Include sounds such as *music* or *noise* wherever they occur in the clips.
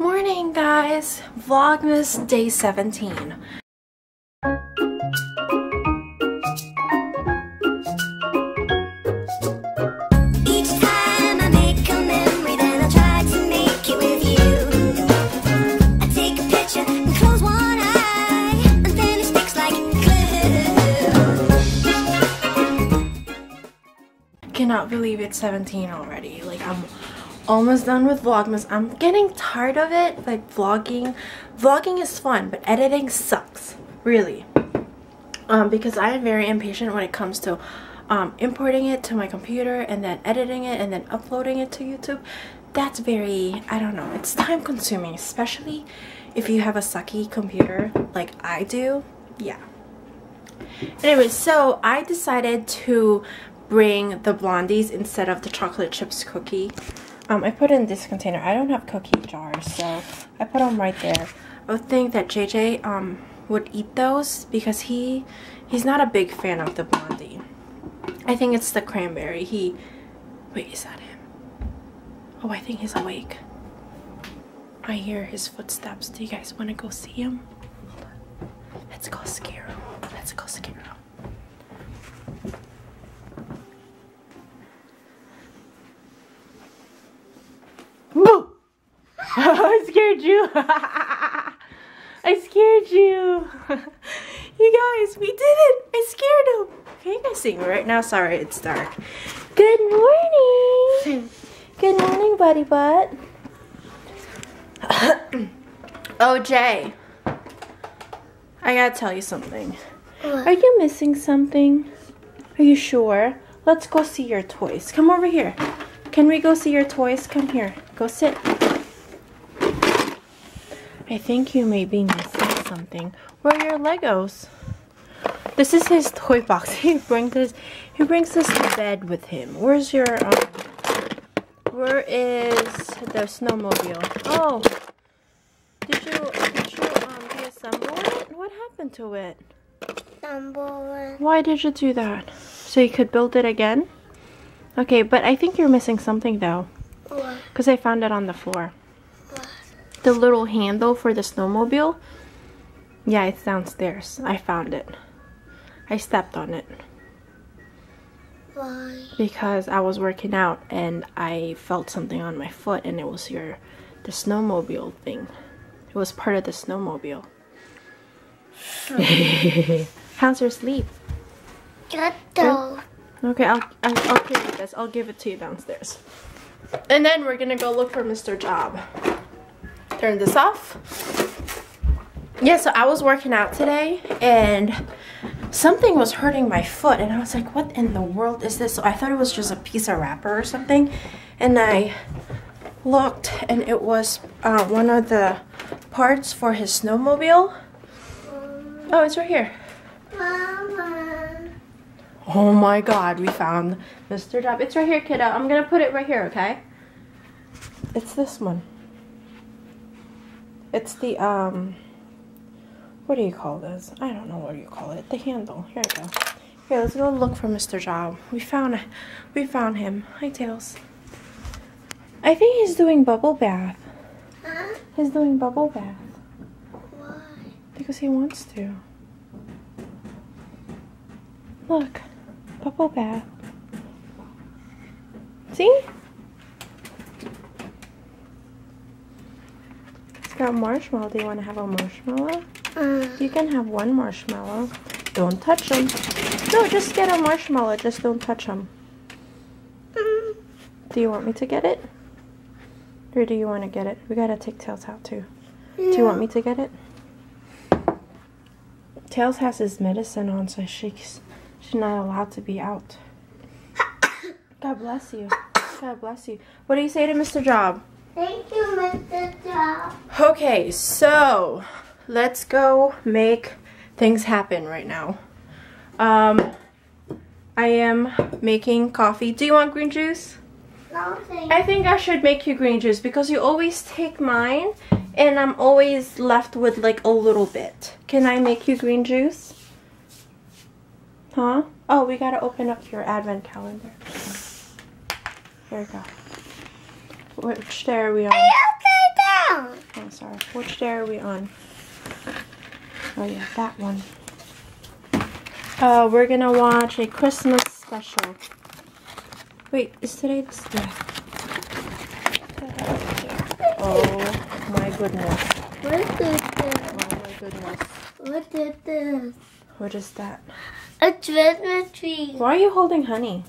Morning guys! Vlogmas day 17. Each time I make a memory, then I try to make it with you. I take a picture and close one eye, and then it sticks like glue. Cannot believe it's 17 already. Like I'm almost done with Vlogmas. I'm getting tired of it. Like vlogging. Vlogging is fun, but editing sucks. Really. Um, because I am very impatient when it comes to um, importing it to my computer and then editing it and then uploading it to YouTube. That's very, I don't know, it's time consuming, especially if you have a sucky computer like I do. Yeah. Anyway, so I decided to bring the blondies instead of the chocolate chips cookie. Um, I put in this container. I don't have cookie jars, so I put them right there. I would think that JJ um, would eat those because he he's not a big fan of the blondie. I think it's the cranberry. He, wait, is that him? Oh, I think he's awake. I hear his footsteps. Do you guys want to go see him? Let's go scare him. Let's go scare him. Woo! I scared you. *laughs* I scared you. *laughs* you guys, we did it. I scared him. Can you guys see me right now? Sorry, it's dark. Good morning. *laughs* Good morning, buddy butt. *coughs* oh, Jay. I gotta tell you something. Are you missing something? Are you sure? Let's go see your toys. Come over here. Can we go see your toys? Come here. Go sit. I think you may be missing something. Where are your Legos? This is his toy box. *laughs* He brings this. he brings this to bed with him. Where's your um where is the snowmobile? Oh did you did you um deassemble it? What happened to it? Why did you do that? So you could build it again? Okay, but I think you're missing something though. What? Because I found it on the floor. The little handle for the snowmobile. Yeah, it's downstairs. I found it. I stepped on it Why? because I was working out and I felt something on my foot and it was your the snowmobile thing. It was part of the snowmobile. *laughs* How's your sleep? Good though. Okay, I'll, I'll, I'll give you this. I'll give it to you downstairs. And then we're gonna go look for Mr. Job. Turn this off. Yeah, so I was working out today and something was hurting my foot and I was like, what in the world is this? So I thought it was just a piece of wrapper or something. And I looked and it was uh, one of the parts for his snowmobile. Oh, it's right here. Mama. Oh my god, we found Mr. Job. It's right here, kiddo. I'm gonna put it right here, okay? It's this one. It's the, um, what do you call this? I don't know what you call it. The handle. Here we go. Here, let's go look for Mr. Job. We found, we found him. Hi, Tails. I think he's doing bubble bath. Huh? He's doing bubble bath Why? because he wants to. Look, bubble bath. See? Got marshmallow. Do you want to have a marshmallow? Uh, You can have one marshmallow. Don't touch them. No, just get a marshmallow. Just don't touch them. mm, Do you want me to get it? Or do you want to get it? We gotta take Tails out too. Do you want me to get it? Tails has his medicine on, so she's she's not allowed to be out. *coughs* God bless you. God bless you. What do you say to Mr. Job? Thank you, Mr. Job. Okay, so let's go make things happen right now. Um, I am making coffee. Do you want green juice? No, I think I should make you green juice because you always take mine and I'm always left with like a little bit. Can I make you green juice? Huh? Oh, we gotta open up your advent calendar. Here we go. Which day are we on? you. Upside down. channels are. Which day are we on? Oh yeah, that one. Uh, we're gonna watch a Christmas special. Wait, is today the... Yeah. Oh my goodness. What is this? Oh my goodness. What is this? What is that? A Christmas tree. Why are you holding honey?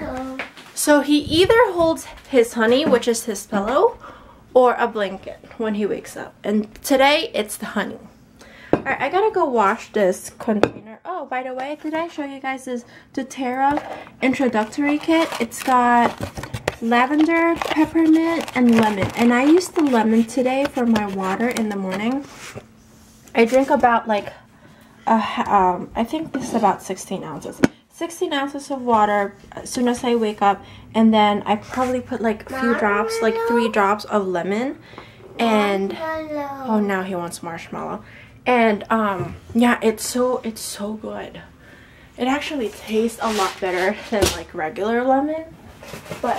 Oh. So he either holds his honey, which is his pillow, or a blanket when he wakes up. And today it's the honey. Alright, I gotta go wash this container. Oh, by the way, did I show you guys this doTERRA introductory kit? It's got lavender, peppermint, and lemon. And I used the lemon today for my water in the morning. I drink about like, a, um, I think this is about 16 ounces. 16 ounces of water as soon as I wake up. And then I probably put like a few drops, like three drops of lemon. And Oh, now he wants marshmallow. And um, yeah, it's so it's so good. It actually tastes a lot better than like regular lemon. But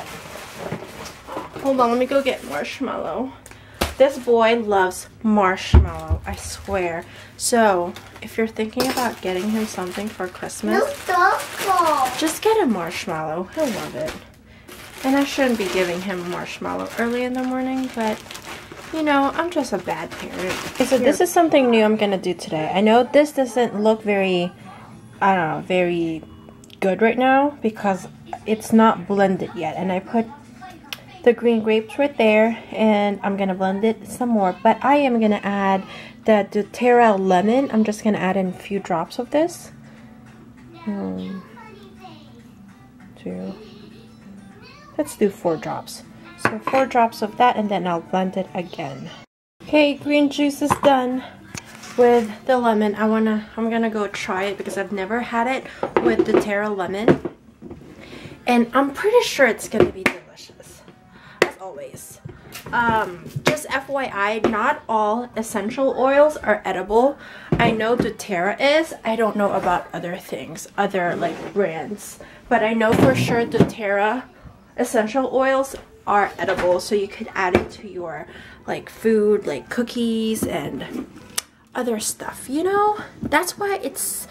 hold on, let me go get marshmallow. This boy loves marshmallow, I swear. So if you're thinking about getting him something for Christmas, No just get a marshmallow. He'll love it. And I shouldn't be giving him marshmallow early in the morning, but you know, I'm just a bad parent. Okay, so this is something new I'm gonna do today. I know this doesn't look very, I don't know, very good right now because it's not blended yet. And I put the green grapes right there and I'm gonna blend it some more. But I am gonna add the doTERRA lemon. I'm just gonna add in a few drops of this. Hmm. Two. Let's do four drops. So four drops of that and then I'll blend it again. Okay, green juice is done with the lemon. I wanna, I'm gonna go try it because I've never had it with doTERRA lemon. And I'm pretty sure it's gonna be. Um, just FYI, not all essential oils are edible. I know doTERRA is. I don't know about other things, other like brands. But I know for sure doTERRA essential oils are edible so you could add it to your like food like cookies and other stuff you know that's why it's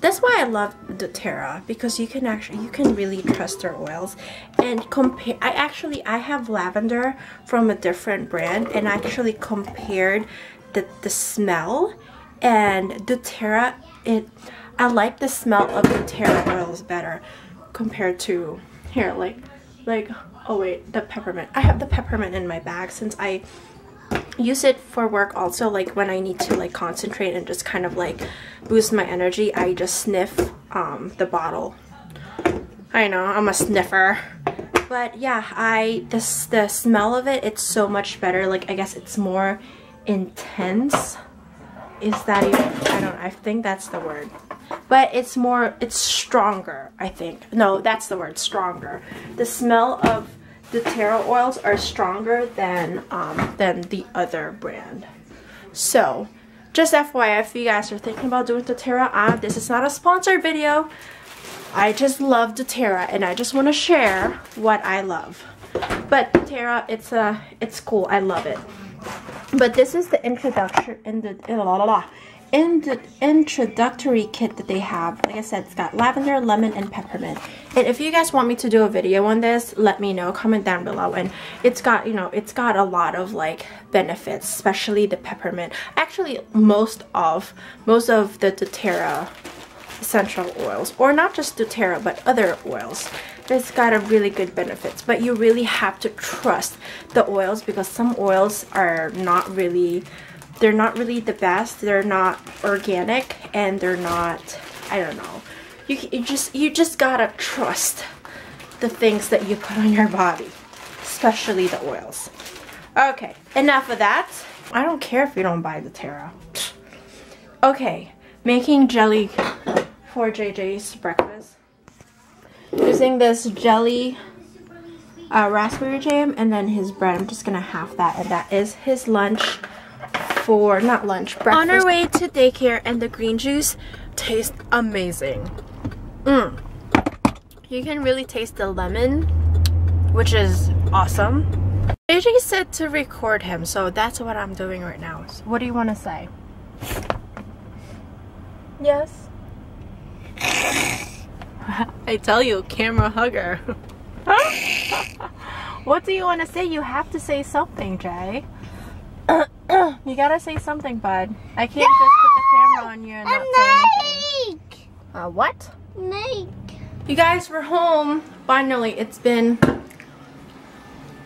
that's why I love doTERRA because you can actually you can really trust their oils. And compare I actually I have lavender from a different brand and I actually compared the the smell and doTERRA it I like the smell of doTERRA oils better compared to here like like oh wait the peppermint. I have the peppermint in my bag since i use it for work also like when i need to like concentrate and just kind of like boost my energy i just sniff um the bottle. I know i'm a sniffer. But yeah i this the smell of it it's so much better. Like i guess it's more intense. Is that even i don't i think that's the word. But it's more it's stronger i think. No that's the word stronger. The smell of doTERRA oils are stronger than um, than the other brand. So just FYI if you guys are thinking about doing doTERRA uh, this is not a sponsored video. I just love doTERRA and I just want to share what I love. But Terra it's a it's cool. I love it. But this is the introduction in the la, la, la, in the introductory kit that they have. Like I said, it's got lavender, lemon, and peppermint. And if you guys want me to do a video on this, let me know. Comment down below. And it's got, you know, it's got a lot of like benefits, especially the peppermint. Actually, most of most of the doTERRA essential oils or not just doTERRA but other oils it's got a really good benefits but you really have to trust the oils because some oils are not really they're not really the best. They're not organic and they're not I don't know. You, you just you just gotta trust the things that you put on your body especially the oils. Okay enough of that. I don't care if you don't buy doTERRA. Okay making jelly for JJ's breakfast. Using this jelly uh, raspberry jam and then his bread. I'm just gonna have that and that is his lunch for, not lunch, breakfast. On our way to daycare and the green juice tastes amazing. Mm. You can really taste the lemon, which is awesome. AJ said to record him, so that's what I'm doing right now. So what do you want to say? Yes. *laughs* I tell you, camera hugger. *laughs* what do you want to say? You have to say something, Jay. *coughs* you gotta say something, bud. I can't just put the camera on you and not say anything. Uh, what? Snake. You guys, we're home. Finally, it's been.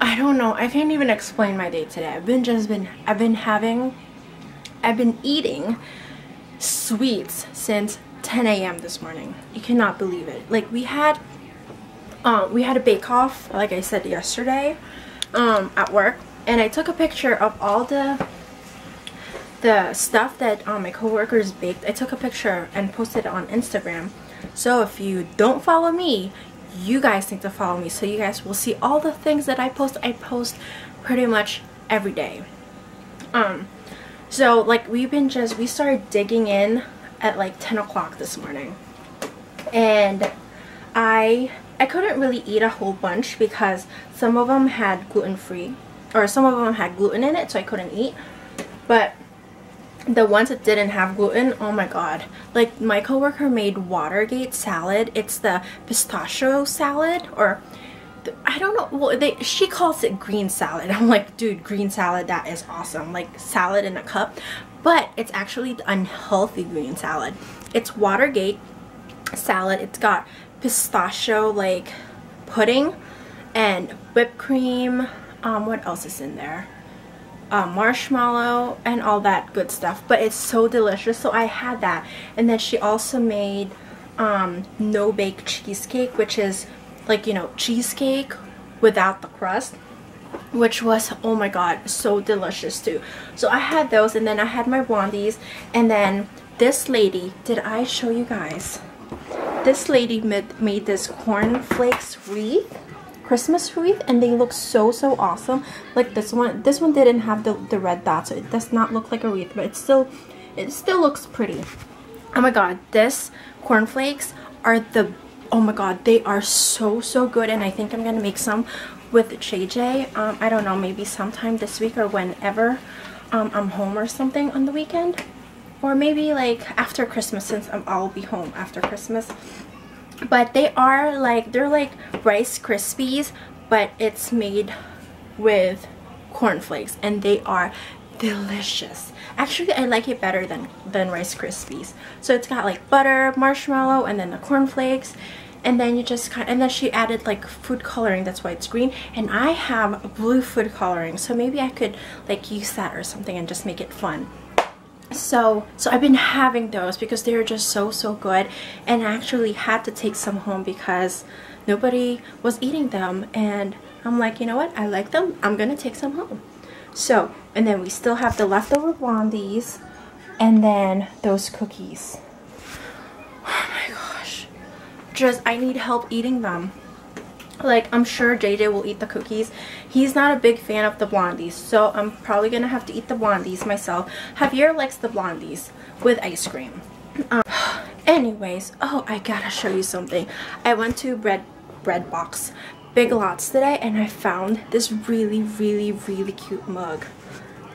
I don't know. I can't even explain my day today. I've been just been. I've been having. I've been eating sweets since 10 a.m. this morning. You cannot believe it. Like we had. Um, we had a bake off, like I said yesterday, um, at work, and I took a picture of all the the stuff that um, my coworkers baked. I took a picture and posted it on Instagram. So if you don't follow me, you guys need to follow me so you guys will see all the things that I post. I post pretty much every day. Um, so like we've been just we started digging in at like 10 o'clock this morning, and I I couldn't really eat a whole bunch because some of them had gluten free or some of them had gluten in it, so I couldn't eat. But the ones that didn't have gluten, oh my god. Like my coworker made Watergate salad. It's the pistachio salad or I don't know. Well, they she calls it green salad. *laughs* I'm like, dude, green salad that is awesome. Like salad in a cup. But it's actually the unhealthy green salad. It's Watergate salad. It's got pistachio like pudding and whipped cream. Um, what else is in there? uh, marshmallow and all that good stuff but it's so delicious so I had that. And then she also made um, no bake cheesecake which is like you know cheesecake without the crust which was oh my god so delicious too. So I had those and then I had my blondies and then this lady did I show you guys? This lady made, made this cornflakes wreath Christmas wreath and they look so so awesome. Like this one this one didn't have the, the red dots. So it does not look like a wreath but it still it still looks pretty. Oh my god this cornflakes are the oh my god they are so so good and I think I'm gonna make some with JJ um, I don't know maybe sometime this week or whenever um, I'm home or something on the weekend. Or maybe like after Christmas since I'm, I'll be home after Christmas but they are like they're like rice krispies but it's made with cornflakes and they are delicious. Actually i like it better than than rice krispies. So it's got like butter marshmallow and then the cornflakes and then you just kind of, and then she added like food coloring that's why it's green. And i have blue food coloring so maybe i could like use that or something and just make it fun so so i've been having those because they're just so so good. And I actually had to take some home because nobody was eating them. And i'm like you know what? I like them. I'm gonna take some home. So and then we still have the leftover blondies and then those cookies. *sighs* Oh my gosh. Just i need help eating them like i'm sure jj will eat the cookies. He's not a big fan of the blondies so i'm probably gonna have to eat the blondies myself. Javier likes the blondies with ice cream. Um, *sighs* anyways oh i gotta show you something. I went to bread bread box big lots today and i found this really really really cute mug.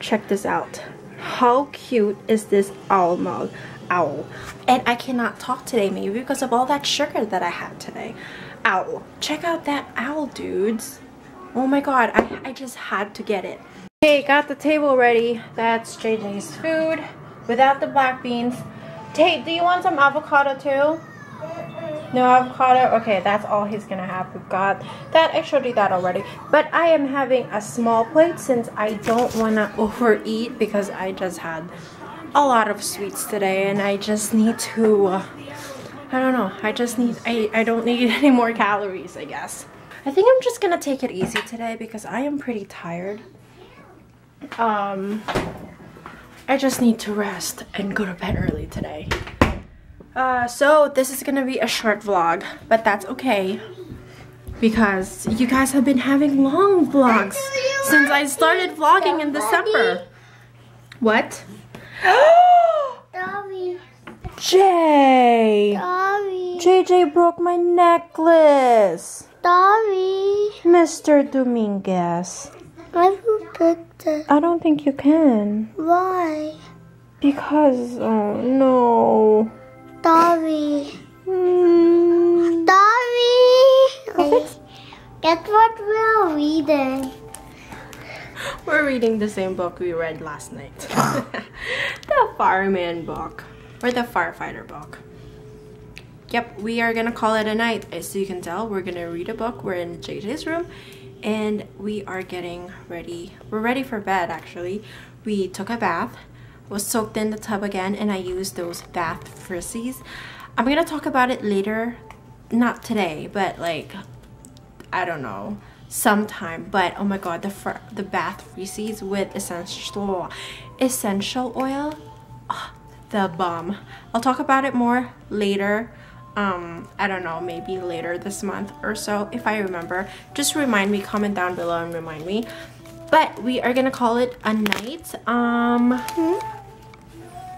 Check this out. How cute is this owl mug? Owl. And i cannot talk today maybe because of all that sugar that i had today owl check out that owl dudes oh my god i, I just had to get it okay got the table ready that's jj's food without the black beans Tate, do you want some avocado too? No avocado? Okay, that's all he's gonna have. We've got that. I showed you that already. But I am having a small plate since I don't wanna overeat because I just had a lot of sweets today and I just need to, uh, I don't know, I just need, I, I don't need *laughs* any more calories, I guess. I think I'm just gonna take it easy today because I am pretty tired. Um, I just need to rest and go to bed early today. Uh, so this is gonna be a short vlog, but that's okay because you guys have been having long vlogs since I started vlogging in December. What? *gasps* *gasps* *gasps* Dobby. Jay! Dobby. JJ broke my necklace! Dobby. Mr. Dominguez. I will put the. I don't think you can. Why? Because, oh no. Sorry. Mm. Sorry. Guess what we're reading? We're reading the same book we read last night. *laughs* the fireman book. Or the firefighter book. Yep, we are gonna call it a night. As you can tell, we're gonna read a book. We're in JJ's room and we are getting ready. We're ready for bed actually. We took a bath, was soaked in the tub again, and I used those bath fizzies. I'm gonna talk about it later. Not today, but like I don't know, sometime. But oh my god, the the bath fizzies with essential essential oil, the bomb. I'll talk about it more later. Um, I don't know, maybe later this month or so if I remember. Just remind me, comment down below and remind me. But we are gonna call it a night. Um,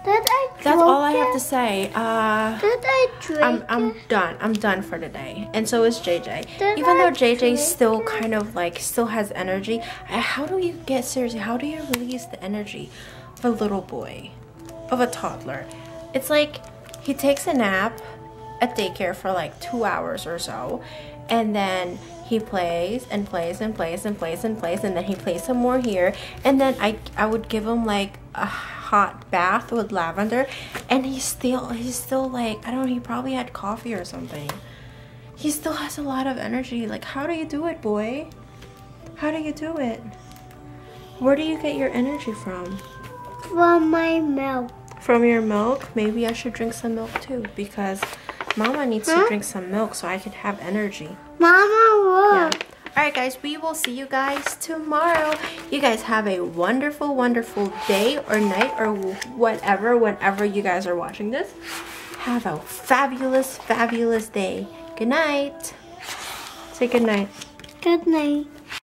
I that's all I have to say. Uh. Did I drink I'm I'm done. I'm done for today. And so is JJ. Did Even though JJ still it? kind of like still has energy. How do you get seriously? How do you release the energy of a little boy, of a toddler? It's like he takes a nap at daycare for like two hours or so, and then he plays and plays and plays and plays and plays, and then he plays some more here, and then I I would give him like a hot bath with lavender, and he's still he's still like I don't know he probably had coffee or something. He still has a lot of energy. Like how do you do it, boy? How do you do it? Where do you get your energy from? From my milk. From your milk? Maybe I should drink some milk too because Mama needs to drink some milk so I can have energy. Mama, Yeah. Alright guys, we will see you guys tomorrow. You guys have a wonderful, wonderful day or night or whatever, whenever you guys are watching this. Have a fabulous, fabulous day. Good night. Say good night. Good night.